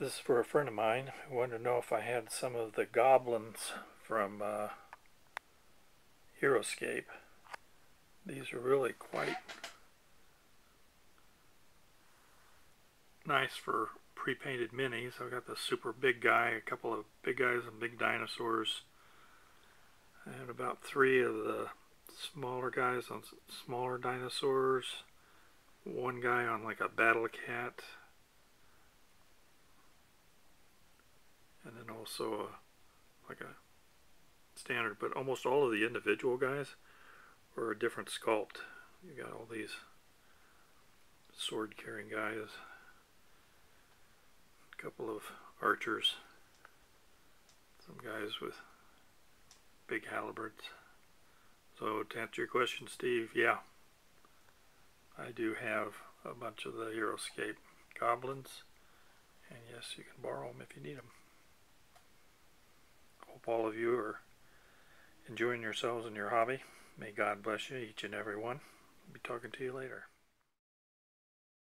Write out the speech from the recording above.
This is for a friend of mine who wanted to know if I had some of the goblins from uh, Heroscape. These are really quite nice for pre-painted minis. I've got the super big guy, a couple of big guys and big dinosaurs, and about three of the smaller guys on smaller dinosaurs, one guy on like a battle cat, and then also a, like a standard, but almost all of the individual guys are a different sculpt. You got all these sword carrying guys, a couple of archers, some guys with big halberds. So to answer your question, Steve, yeah, I do have a bunch of the Heroscape goblins, and yes, you can borrow them if you need them. Hope all of you are enjoying yourselves in your hobby. May God bless you, each and every one. I'll be talking to you later.